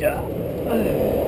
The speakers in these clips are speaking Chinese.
じゃ。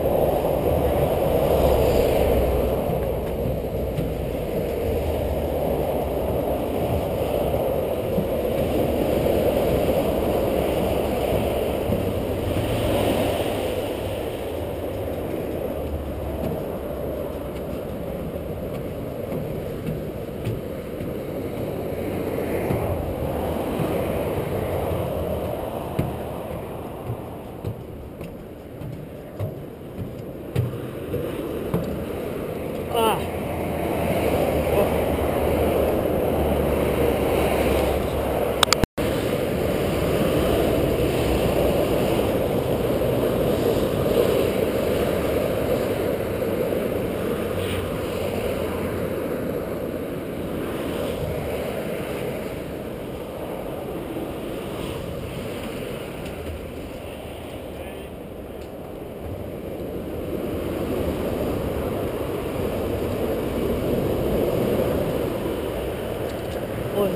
我